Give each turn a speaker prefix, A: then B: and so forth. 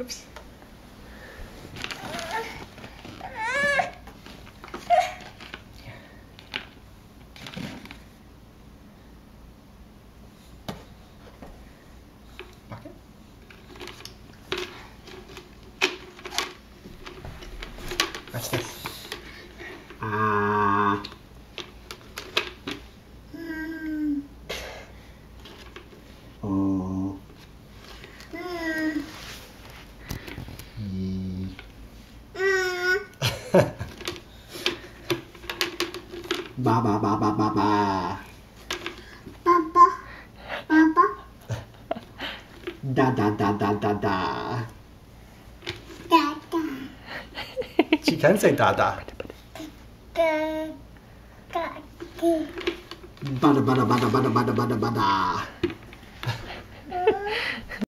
A: Oops. Bucket. Watch this. Ah. ba ba ba ba ba ba.
B: Papa, Papa,
A: Da da da da da da.
B: Dada,
A: She can say da da.
B: Ga, Ga.
A: Bada bada bada bada bada bada bada.